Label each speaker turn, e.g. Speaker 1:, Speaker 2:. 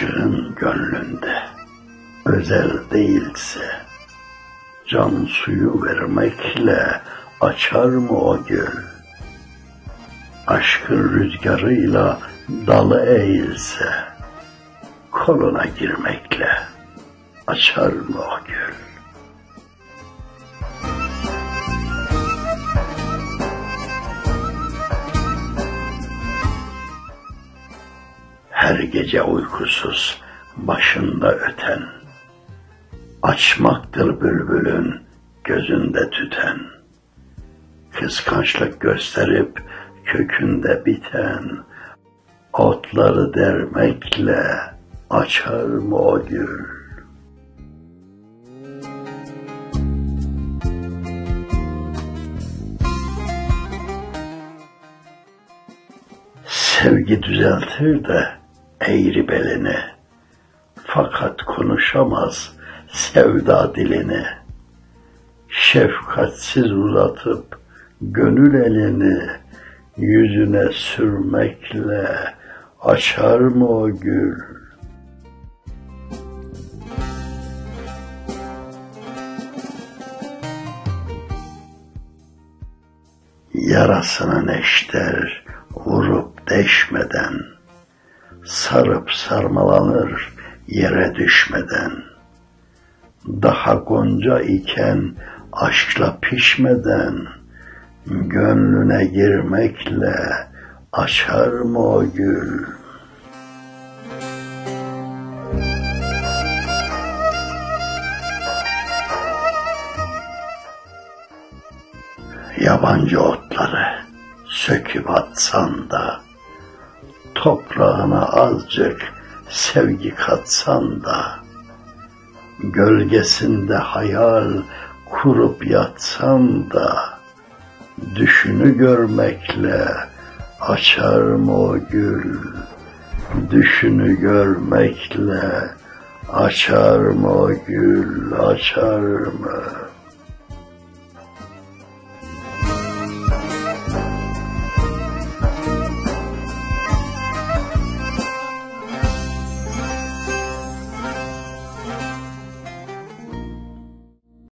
Speaker 1: aşığın gönlünde özel değilse can suyu vermekle açar mı o göl? Aşkın rüzgarıyla dalı eğilse koluna girmekle açar mı o göl? Her gece uykusuz başında öten, açmaktır bülbülün gözünde tüten, kıskançlık gösterip kökünde biten, otları dermekle açar mı o gül? Sevgi düzeltir de eğri belini, fakat konuşamaz sevda dilini. Şefkatsiz uzatıp gönül elini yüzüne sürmekle açar mı o gül? Yarasını neşter vurup deşmeden, sarıp sarmalanır yere düşmeden, daha gonca iken aşkla pişmeden, gönlüne girmekle açar mı o gül? Yabancı otları söküp atsan da, toprağına azıcık sevgi katsan da, gölgesinde hayal kurup yatsan da, düşünü görmekle açar mı o gül? Düşünü görmekle açar mı o gül, açar mı?